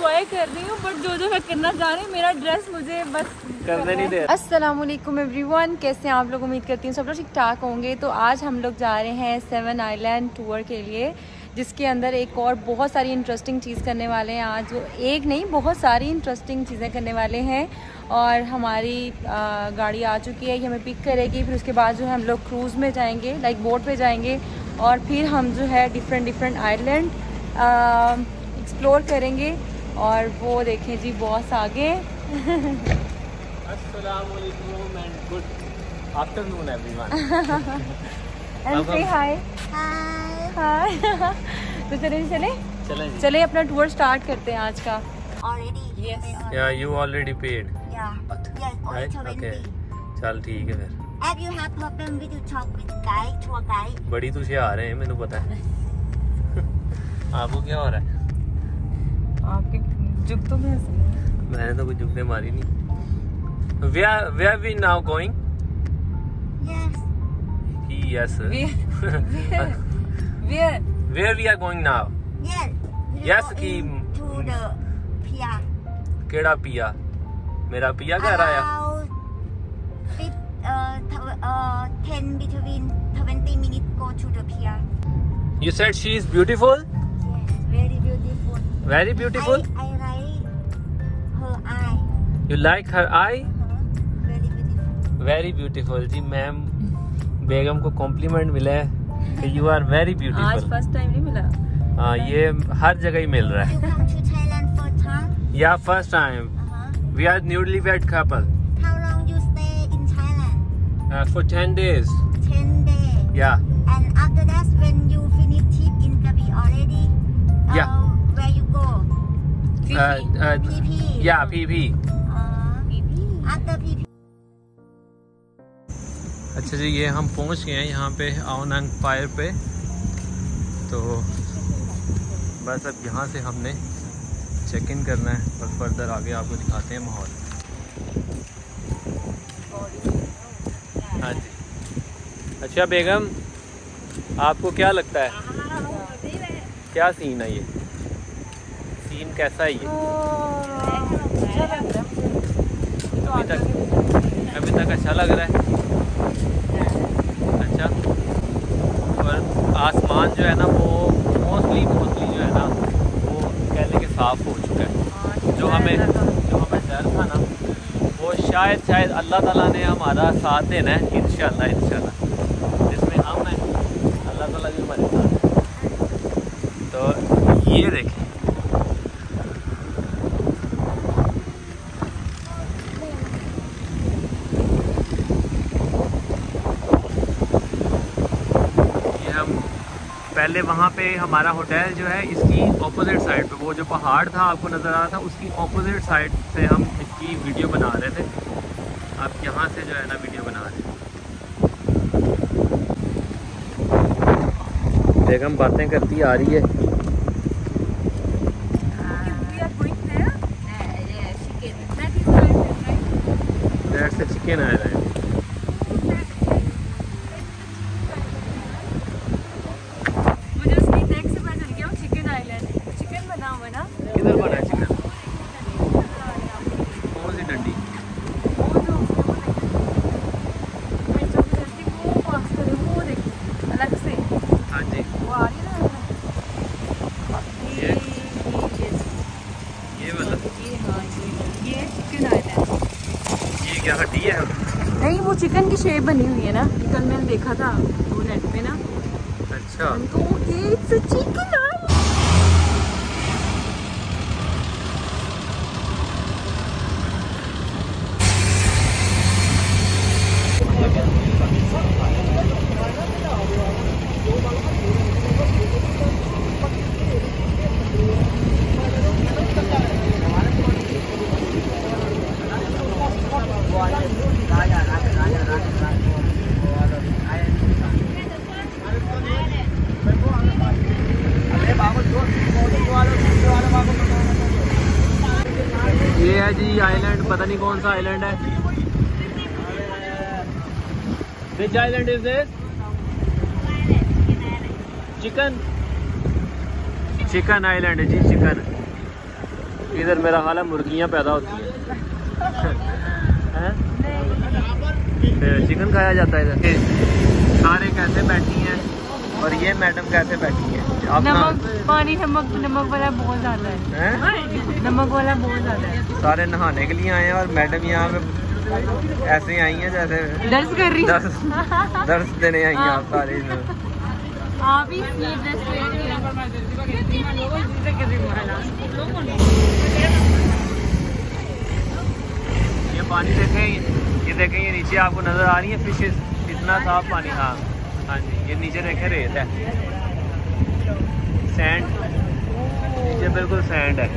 Enjoy कर रही हूँ बट जो जो मैं करना चाह रही हूँ मेरा ड्रेस मुझे बस करने नहीं दे अस्सलाम वालेकुम एवरीवन कैसे हैं आप लोग? उम्मीद करती हूँ सब लोग ठीक ठाक होंगे। तो आज हम लोग जा रहे हैं सेवन आइलैंड टूर के लिए जिसके अंदर एक और बहुत सारी इंटरेस्टिंग चीज़ करने वाले हैं। आज वो एक नहीं बहुत सारी इंटरेस्टिंग चीज़ें करने वाले हैं। और हमारी आ, गाड़ी आ चुकी है ये हमें पिक करेगी फिर उसके बाद जो है हम लोग क्रूज़ में जाएँगे लाइक बोट पे जाएँगे। और फिर हम जो है डिफरेंट डिफरेंट आइलैंड एक्सप्लोर करेंगे। और वो देखें जी बॉस आगे। Afternoon everyone and say hi hi तो चले चले? चले अपना टूर स्टार्ट करते हैं आज का। Already. Yes. Yeah you already paid Yeah. Yes, only right 20. Okay चल ठीक है फिर। If you have problem with you talk with guide, tour guide. बड़ी तुझे आ रहे हैं मैंने पता है। आपको क्या हो रहा है? आपके जुग तो मैं मैंने तो कोई जुगने मारी नहीं। Where where we now going Yes. He yes where where we are going now Yes. We Yes, go कि- to the pier. केड़ा पिया मेरा पिया कह रहा है uh, uh, 10 between 20 minutes go to the pier. You said she is beautiful Yes, very beautiful. Very beautiful I, I like her eye. You like her eye Uh-huh. Very beautiful. Very beautiful ji ma'am बेगम को compliment मिला है कि you are very आज beautiful first time नहीं मिला हाँ ये हर जगह ही मिल रहा है You come to Thailand first time? या first time Uh-huh. We are newly wed couple How long you stay in Thailand? For ten days 10 days. या And after that, when you finish trip in Krabi already, PP. P भी Uh, after PP. अच्छा जी ये हम पहुँच गए हैं यहाँ पे आओनंग फायर पे। तो बस अब यहाँ से हमने चेक इन करना है और फर्दर आगे आपको दिखाते हैं माहौल। हाँ जी। अच्छा बेगम आपको क्या लगता है? क्या सीन है ये? सीन कैसा है ये? अभी तक अभी तक अच्छा लग रहा है। अच्छा। और आसमान जो है ना, वो मोस्टली मोस्टली जो है ना, वो कह लें कि साफ़ हो चुका है। जो हमें जो हमें डर था ना, वो शायद शायद अल्लाह ताला ने हमारा साथ देना है इन इंशाल्लाह। जिसमें हम हैं, अल्लाह ताला भी हमारे साथ तो ये देखें ये हम पहले वहाँ पे हमारा होटल जो है, इसकी ऑपोजिट साइड पे, वो जो पहाड़ था आपको नज़र आ रहा था, उसकी ऑपोजिट साइड से हम इसकी वीडियो बना रहे थे। आप यहाँ से जो है ना वीडियो बना रहे हैं। बेगम बातें करती आ रही है दैट से चिकन आ रहा है मुझे उसकी नेक्स्ट से पता चल गया वो चिकन आइलैंड चिकन बना हुआ है ना किधर बना है चिकन कौन सी डंडी वो जो मैं जो जल्दी वो पास करे वो देखो अलग से हाँ जी वो आ रही है ना ये? ये ये वाला ये हाँ ये ये चिकन आइलैंड ये क्या हड्डी है नहीं वो चिकन की शेप बनी हुई है ना कल मैंने देखा था वो नेट पे ना। अच्छा। तो ये इट्स अ चिकन आइलैंड ये है जी आइलैंड पता नहीं कौन सा आइलैंड है। Which island is this chicken chicken island है जी चिकन इधर मेरा ख्याल है मुर्गियाँ पैदा होती हैं? चिकन खाया जाता है इधर। सारे कैसे बैठी हैं और ये मैडम कैसे बैठी हैं। नमक पानी नमक नमक वाला बहुत ज़्यादा है। हैं? नमक वाला बहुत ज़्यादा है। सारे नहाने के लिए आए हैं और मैडम यहाँ पे ऐसे आई हैं जैसे दर्द कर रही दर्श दर्श देने आई हैं आप सारे आप ही ये ये पानी देखें ये देखें ये नीचे आपको नज़र आ रही है फिशेस इतना साफ़ पानी हाँ। हाँ जी ये नीचे देखें रेत है। सैंड नीचे बिल्कुल सैंड है।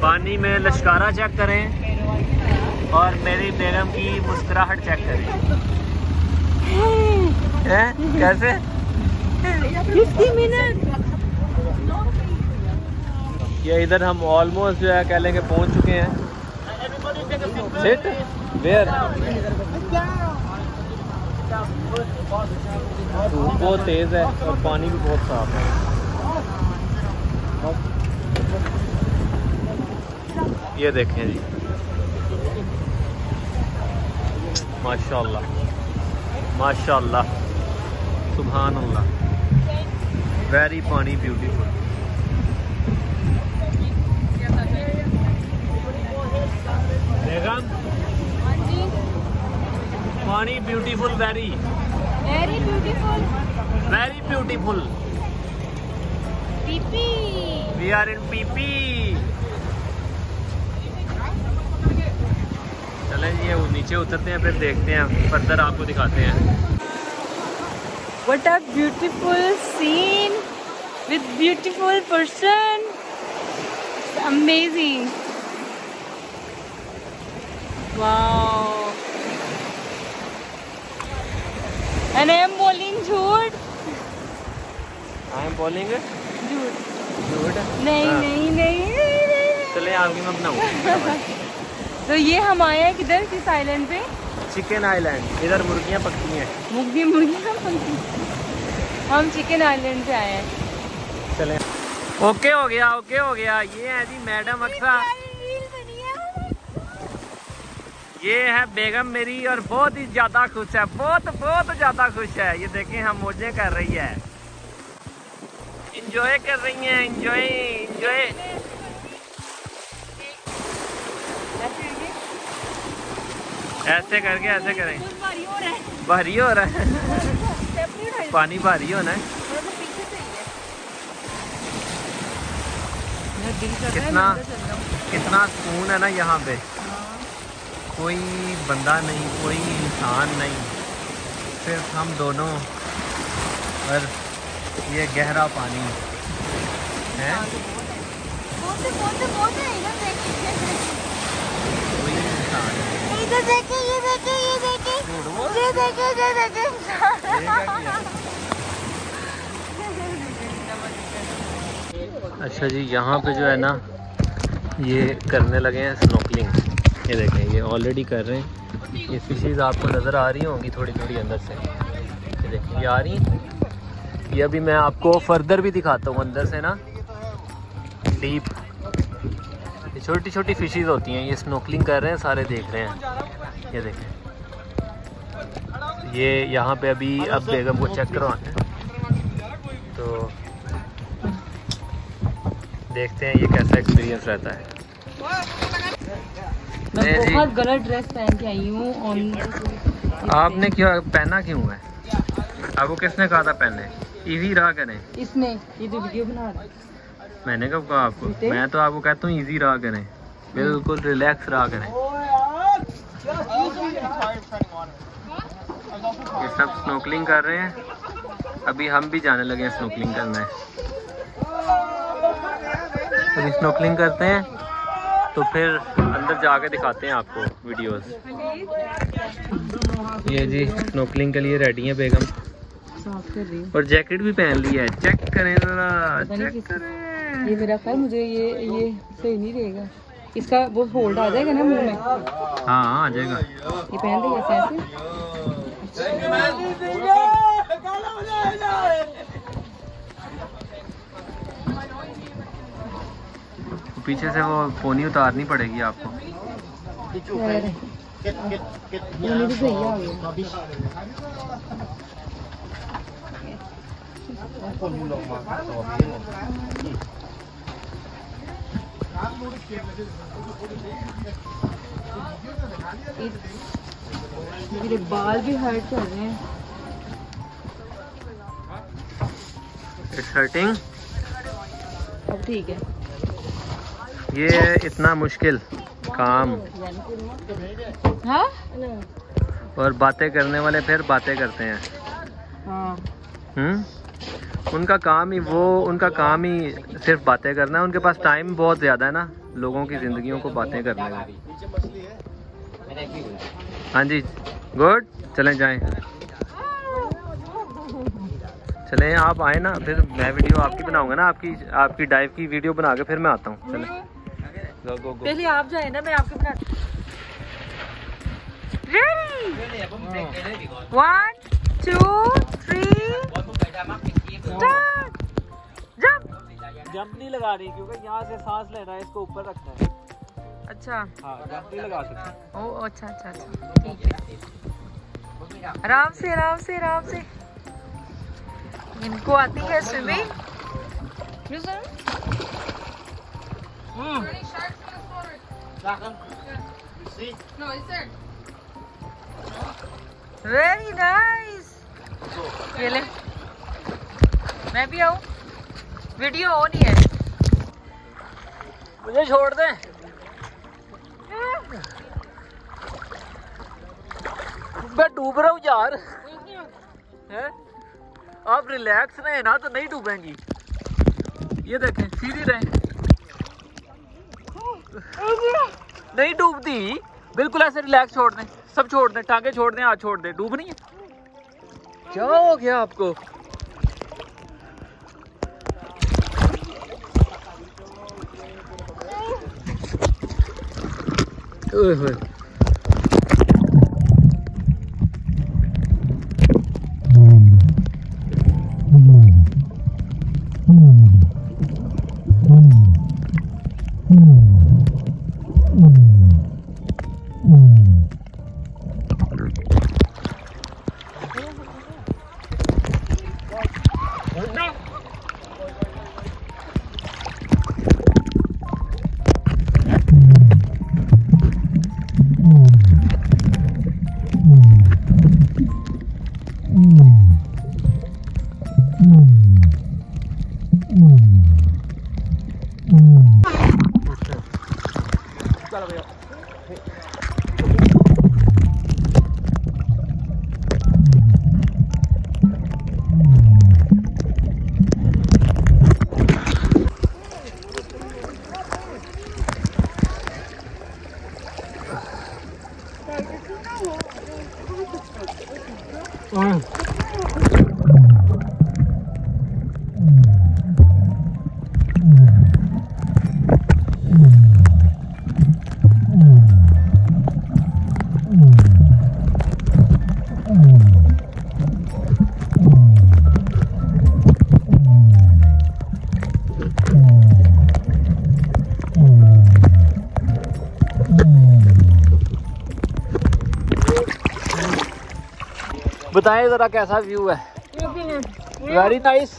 पानी में लश्कारा चेक करें और मेरी बेगम की मुस्कुराहट चेक करें। हैं? कैसे? फिफ्टी मिनट ये इधर हम ऑलमोस्ट जो है कह लेंगे पहुँच चुके हैं। वेयर धूप बहुत तेज है और पानी भी बहुत साफ़ है। ये देखें जी। माशाल्लाह। माशाल्लाह। सुभान अल्लाह। वेरी पानी ब्यूटीफुल पानी beautiful very very beautiful very beautiful PP we are in PP चलें वो नीचे उतरते हैं फिर देखते हैं फर्दर आपको दिखाते हैं। What a beautiful scene. With beautiful person. It's amazing. Wow. And I am bowling Jude. I am bowling Jude. Good नहीं हाँ। नहीं नहीं। चले आपकी मैं बनाऊँ तो ये हम आए हैं किधर किस आइलैंड पे चिकन आइलैंड इधर मुर्गियाँ पकती हैं मुर्गी मुर्गी का पंखी हम चिकन आइलैंड पे आए हैं चले। ओके हो गया ओके हो गया। ये है जी मैडम अक्सा ये है बेगम मेरी और बहुत ही ज़्यादा खुश है बहुत बहुत ज़्यादा खुश है। ये देखें हम मौजें कर रही है। इंजॉय कर रही हैं इंजॉय इंजॉय ऐसे करके ऐसे करें। भारी हो रहा है। पानी भारी होना है। कितना कितना सुकून है ना यहाँ पे। कोई बंदा नहीं कोई इंसान नहीं। सिर्फ़ हम दोनों और ये गहरा पानी। है? कोई इंसान नहीं। देखिए ये देखिए ये बोल ये देखिए ये देखिए ये क्या किया? अच्छा जी, यहाँ पे जो है ना, ये करने लगे हैं स्नोकलिंग ये देखें, ये ऑलरेडी कर रहे हैं। ये फिशेज आपको नज़र आ रही होंगी थोड़ी थोड़ी अंदर से। ये देखें, ये आ रही हैं। ये अभी मैं आपको फर्दर भी दिखाता हूँ, अंदर से ना। डीप ये छोटी छोटी फिशेज होती हैं, ये स्नोकलिंग कर रहे हैं, सारे देख रहे हैं। ये देखें। ये यहाँ पे अभी अब बेगम को चेक करवाना है। तो देखते हैं ये कैसा एक्सपीरियंस रहता है। मैं। बहुत गलत ड्रेस पहन के आई हूँ और आपने क्यों पहना क्यों है? आपको किसने कहा था पहने इजी रहा करें इसने ये जो वीडियो बना रहा मैंने कब कहा आपको? मैं तो आपको कहता हूँ इजी रहा करें बिल्कुल रिलैक्स रहा करें ये सब स्नोकलिंग कर रहे हैं। अभी हम भी जाने लगे हैं स्नोकलिंग करना। अभी स्नोकलिंग करते हैं। तो फिर अंदर जाके दिखाते हैं आपको वीडियोस ये जी स्नोकलिंग के लिए रेडी है बेगम। साफ़ कर रही और जैकेट भी पहन ली है। चेक करें जरा चेक करें। ये मेरा ख्याल मुझे ये ये सही नहीं रहेगा। इसका वो होल्ड आ जाएगा ना मुँह में? हाँ हाँ आ जाएगा। ये पहन देगा ऐसे? पीछे से वो पोनी उतारनी पड़ेगी आपको। मेरे बाल भी हर्ट कर रहे हैं। इट्स हर्टिंग अब ठीक है। ये इतना मुश्किल काम। हाँ? और बातें करने वाले फिर बातें करते हैं। हाँ। हम्म? उनका काम ही वो उनका काम ही सिर्फ़ बातें करना है। उनके पास टाइम बहुत ज़्यादा है ना लोगों की ज़िंदगियों को बातें करने में हाँ जी गुड। चलें जाएँ। चलें आप आए ना फिर मैं वीडियो आपकी बनाऊँगा ना आपकी आपकी डाइव की वीडियो बना के फिर मैं आता हूँ। चलें। गो गो गो पहले आप जाए ना मैं आपके बना वन टू थ्री जंप नहीं लगा रही क्योंकि यहाँ से सांस लेना है इसको ऊपर रखना है। अच्छा। हाँ जंप नहीं लगा सकते। ओ अच्छा अच्छा अच्छा। ठीक है। आराम से आराम से आराम से। इनको आती है स्विमिंग वेरी नाइस ये ले। मैं भी आऊँ। वीडियो ऑन ही है। मुझे छोड़ दें। मैं डूब रहा हूँ यार। हैं? आप रिलैक्स रहे ना तो नहीं डूबेंगी। ये देखें सीधी रहे। नहीं डूबती। बिल्कुल ऐसे रिलैक्स छोड़ दें। सब छोड़ दे। टांगे छोड़ दे, हाथ छोड़ दे। डूब नहीं है। क्या हो गया आपको? ओए ちょっと待って。बताएँ जरा कैसा व्यू है? Very nice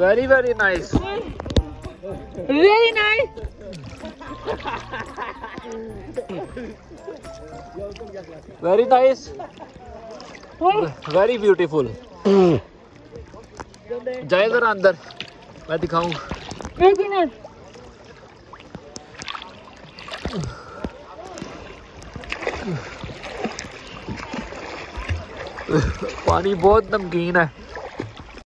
very very nice very nice very nice very beautiful जाए जरा अंदर मैं दिखाऊँ। पानी बहुत नमकीन है